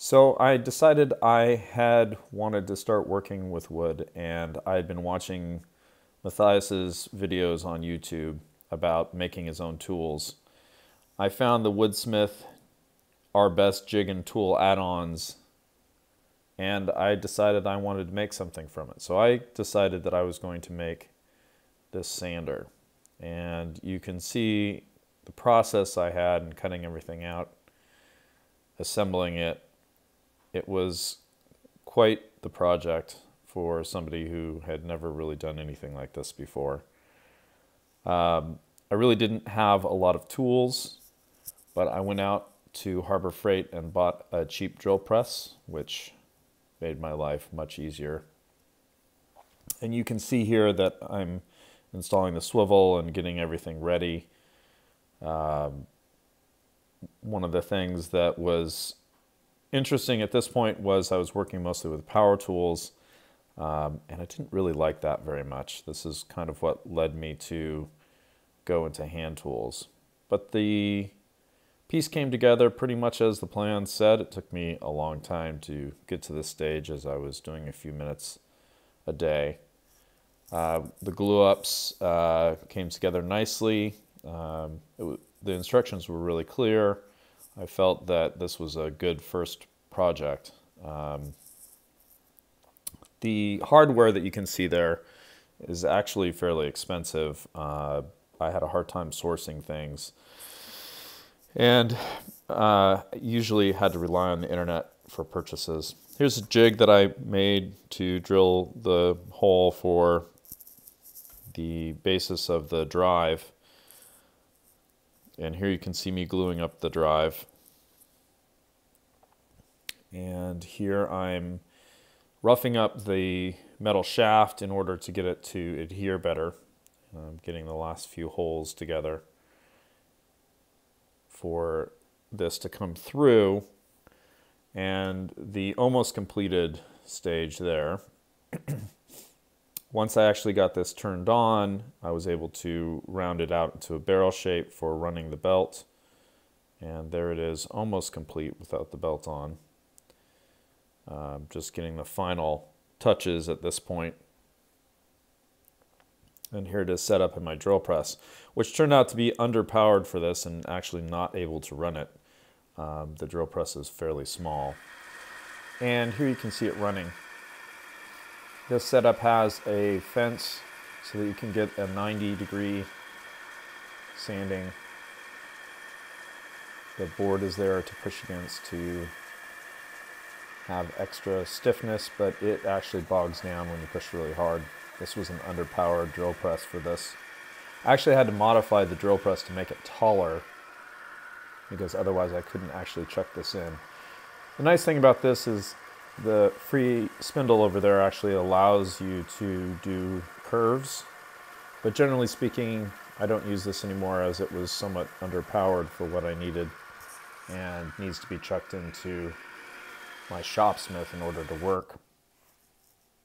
So I decided I had wanted to start working with wood, and I had been watching Matthias's videos on YouTube about making his own tools. I found the Woodsmith Our Best Jig and Tool add-ons, and I decided I wanted to make something from it. So I decided that I was going to make this sander, and you can see the process I had in cutting everything out, assembling it. It was quite the project for somebody who had never really done anything like this before. Um, I really didn't have a lot of tools, but I went out to Harbor Freight and bought a cheap drill press, which made my life much easier. And you can see here that I'm installing the swivel and getting everything ready. Um, one of the things that was interesting at this point was I was working mostly with power tools, um, and I didn't really like that very much. This is kind of what led me to go into hand tools. But the piece came together pretty much as the plan said. It took me a long time to get to this stage as I was doing a few minutes a day. Uh, the glue ups uh, came together nicely. Um, the instructions were really clear. I felt that this was a good first project. Um, the hardware that you can see there is actually fairly expensive. Uh, I had a hard time sourcing things and uh, usually had to rely on the internet for purchases. Here's a jig that I made to drill the hole for the basis of the drive. And here you can see me gluing up the drive. And here I'm roughing up the metal shaft in order to get it to adhere better. I'm getting the last few holes together for this to come through and the almost completed stage there. Once I actually got this turned on, I was able to round it out into a barrel shape for running the belt. And there it is, almost complete without the belt on. Uh, just getting the final touches at this point. And here it is set up in my drill press, which turned out to be underpowered for this and actually not able to run it. Um, the drill press is fairly small. And here you can see it running. This setup has a fence so that you can get a 90 degree sanding. The board is there to push against to have extra stiffness, but it actually bogs down when you push really hard. This was an underpowered drill press for this. I actually had to modify the drill press to make it taller because otherwise I couldn't actually chuck this in. The nice thing about this is the free spindle over there actually allows you to do curves, but generally speaking, I don't use this anymore as it was somewhat underpowered for what I needed and needs to be chucked into my Shopsmith in order to work.